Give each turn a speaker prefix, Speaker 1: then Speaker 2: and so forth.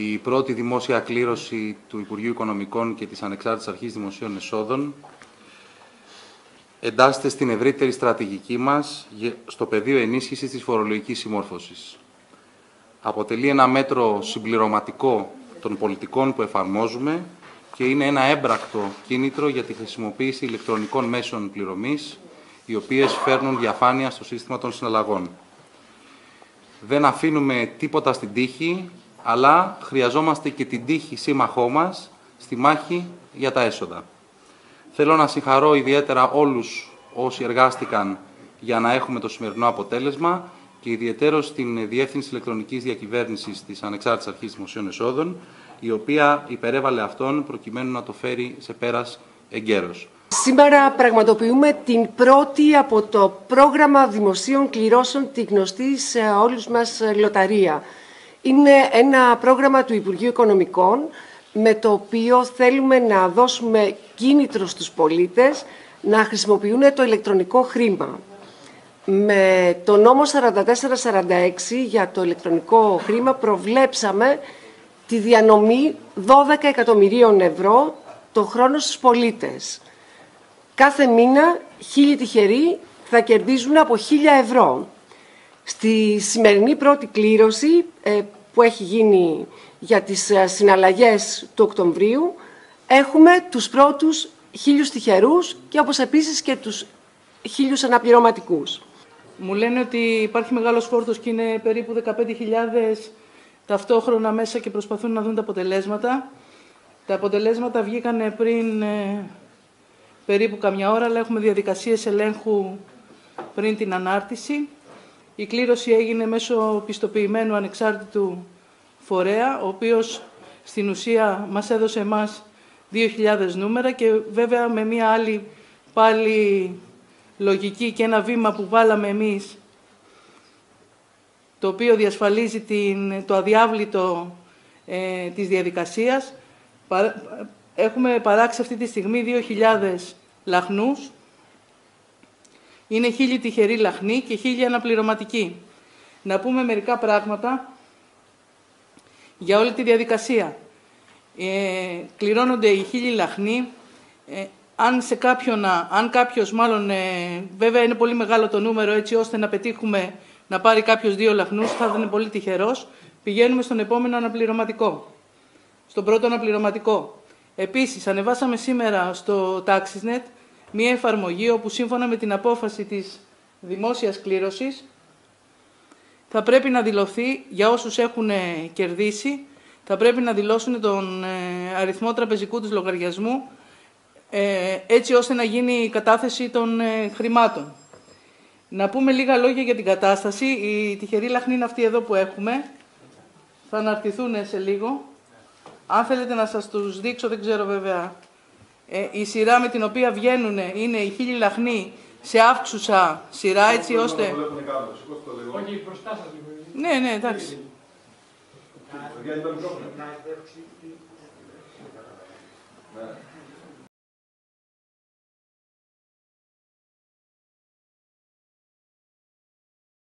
Speaker 1: η πρώτη δημόσια κλήρωση του Υπουργείου Οικονομικών και της Ανεξάρτητης Αρχής Δημοσίων Εσόδων εντάσσεται στην ευρύτερη στρατηγική μας στο πεδίο ενίσχυσης της φορολογικής συμμόρφωσης. Αποτελεί ένα μέτρο συμπληρωματικό των πολιτικών που εφαρμόζουμε και είναι ένα έμπρακτο κίνητρο για τη χρησιμοποίηση ηλεκτρονικών μέσων πληρωμής, οι οποίες φέρνουν διαφάνεια στο σύστημα των συναλλαγών. Δεν αφήνουμε τίποτα στην τύχη, αλλά χρειαζόμαστε και την τύχη σύμμαχό μας στη μάχη για τα έσοδα. Θέλω να συγχαρώ ιδιαίτερα όλους όσοι εργάστηκαν για να έχουμε το σημερινό αποτέλεσμα και ιδιαίτερο στην Διεύθυνση Ηλεκτρονικής Διακυβέρνησης της Ανεξάρτητης Αρχής Δημοσίων Εσόδων, η οποία υπερέβαλε αυτόν προκειμένου να το φέρει σε πέρας εγκαίρος.
Speaker 2: Σήμερα πραγματοποιούμε την πρώτη από το πρόγραμμα δημοσίων κληρώσεων τη γνωστή σε όλους μας λοταρία. Είναι ένα πρόγραμμα του Υπουργείου Οικονομικών με το οποίο θέλουμε να δώσουμε κίνητρο στους πολίτες να χρησιμοποιούν το ηλεκτρονικό χρήμα. Με το νόμο 4446 για το ηλεκτρονικό χρήμα προβλέψαμε τη διανομή 12 εκατομμυρίων ευρώ το χρόνο στους πολίτες. Κάθε μήνα χίλιοι τυχεροί θα κερδίζουν από 1000 ευρώ. Στη σημερινή πρώτη κλήρωση ε, που έχει γίνει για τις ε, συναλλαγές του Οκτωβρίου έχουμε τους πρώτους χίλιους τυχερούς και όπως επίσης και τους χίλιους αναπληρωματικούς.
Speaker 3: Μου λένε ότι υπάρχει μεγάλος φόρτος και είναι περίπου 15.000 ταυτόχρονα μέσα και προσπαθούν να δουν τα αποτελέσματα. Τα αποτελέσματα βγήκαν πριν ε, περίπου καμιά ώρα, αλλά έχουμε διαδικασίες ελέγχου πριν την ανάρτηση. Η κλήρωση έγινε μέσω πιστοποιημένου ανεξάρτητου φορέα, ο οποίος στην ουσία μας έδωσε εμάς 2.000 νούμερα και βέβαια με μία άλλη πάλι λογική και ένα βήμα που βάλαμε εμείς το οποίο διασφαλίζει την, το αδιάβλητο ε, της διαδικασίας. Έχουμε παράξει αυτή τη στιγμή 2.000 λαχνούς. Είναι χίλιοι τυχεροί λαχνοί και χίλιοι αναπληρωματικοί. Να πούμε μερικά πράγματα για όλη τη διαδικασία. Ε, κληρώνονται οι χίλιοι λαχνοί. Ε, αν, σε κάποιον, αν κάποιος, μάλλον, ε, βέβαια είναι πολύ μεγάλο το νούμερο έτσι ώστε να πετύχουμε να πάρει κάποιος δύο λαχνούς, θα είναι πολύ τυχερός, πηγαίνουμε στον επόμενο αναπληρωματικό. Στον πρώτο αναπληρωματικό. Επίσης, ανεβάσαμε σήμερα στο TaxisNet μία εφαρμογή όπου σύμφωνα με την απόφαση της δημόσιας κλήρωσης θα πρέπει να δηλωθεί για όσους έχουν κερδίσει, θα πρέπει να δηλώσουν τον ε, αριθμό τραπεζικού τους λογαριασμού ε, έτσι ώστε να γίνει η κατάθεση των ε, χρημάτων. Να πούμε λίγα λόγια για την κατάσταση. Οι τυχεροί λαχνοί είναι αυτοί εδώ που έχουμε. Θα αναρτηθούν σε λίγο. Αν θέλετε να σας τους δείξω, δεν ξέρω βέβαια. Ε, η σειρά με την οποία βγαίνουν είναι οι χίλιοι λαχνοί σε αύξουσα σειρά, έτσι ώστε... Όχι, μπροστά σας Ναι, ναι, εντάξει.